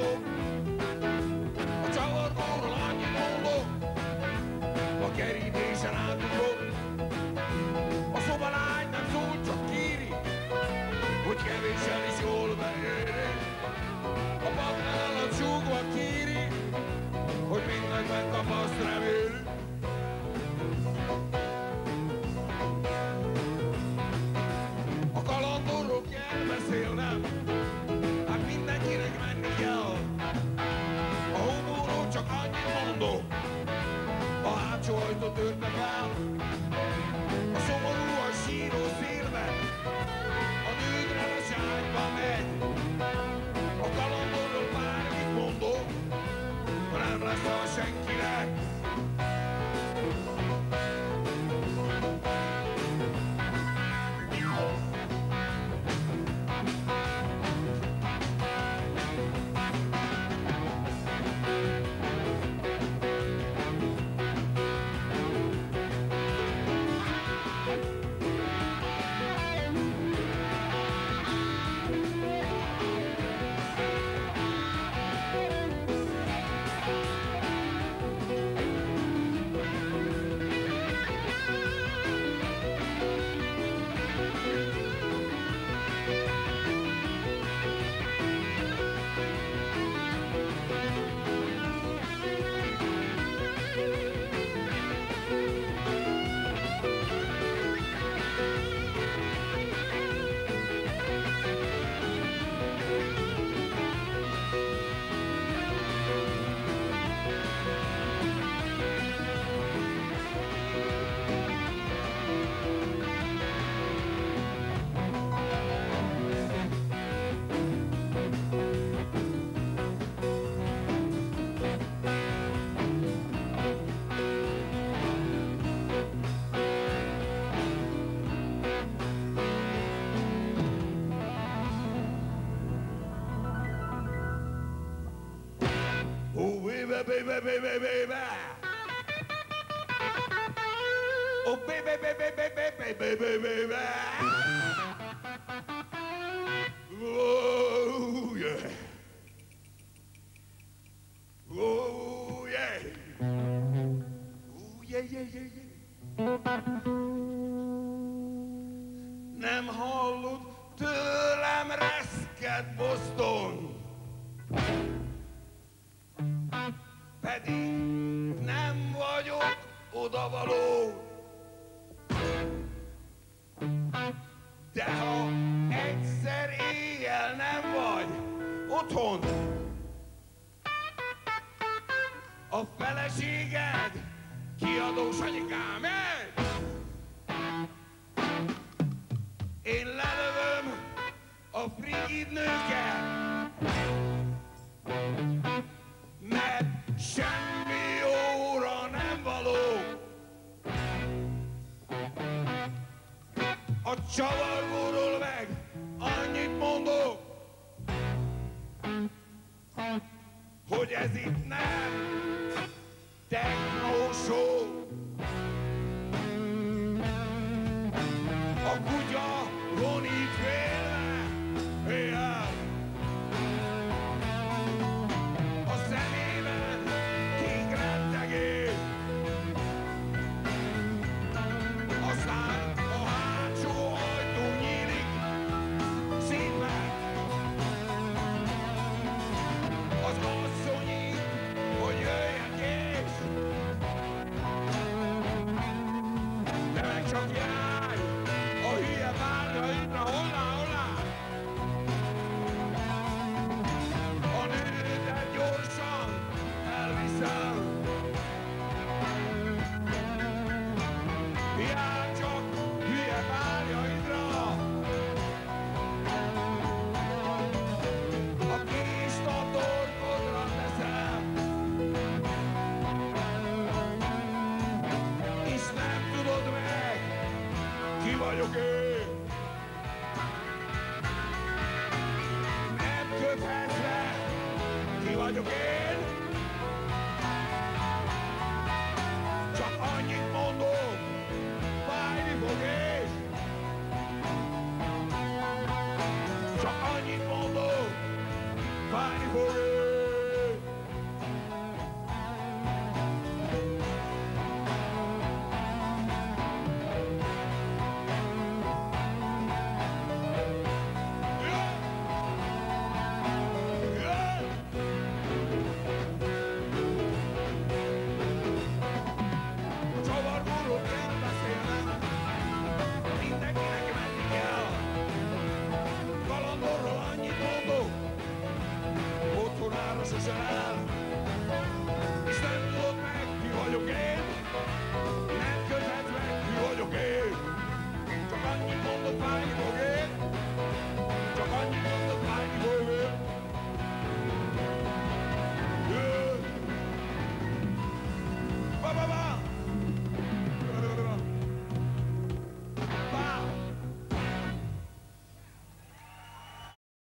Thank you. baby, baby, baby. Oh, baby, baby, baby, baby, baby, baby. Oh, yeah. Oh, yeah. Oh, yeah, yeah, yeah, yeah. Nem hallod tőlem reszket Boston. pedig nem vagyok odavaló. De ha egyszer éjjel nem vagy otthon, a feleséged kiadós anyikám! Eh? Én lelövöm a frigid nőket, Csavargóról meg annyit mondok, hogy ez itt nem technósó. A kutya vonít félre, yeah. vagyok én. Nem köthetsz le, ki vagyok én. Csak annyit mondom, fájni fog és. Csak annyit mondom, fájni fog és.